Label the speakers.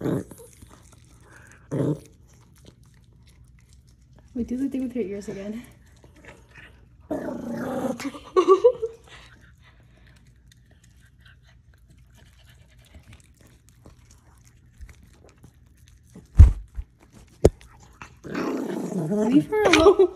Speaker 1: Wait, do the thing with your ears again. Leave her alone.